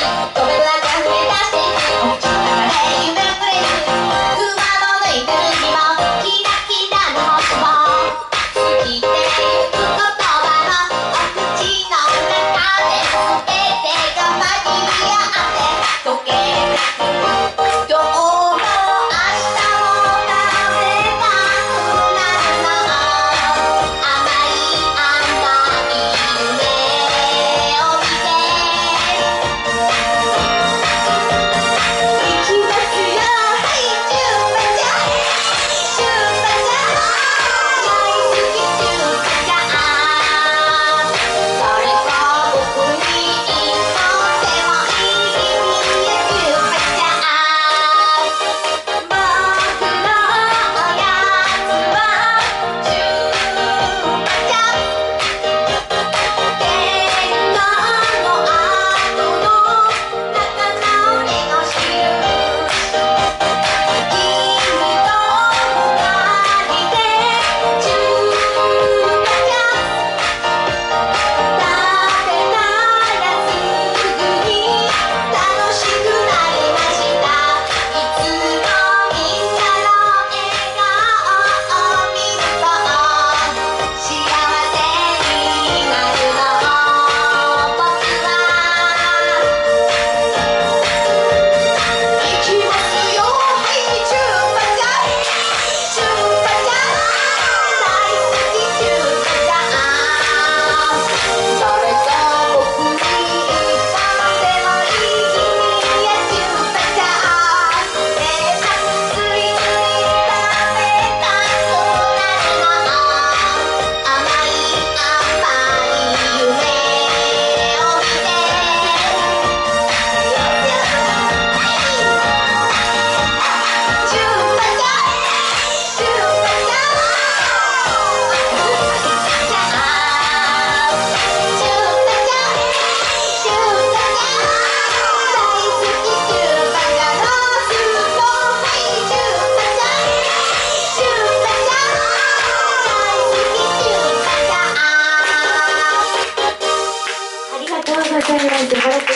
Bye. temporada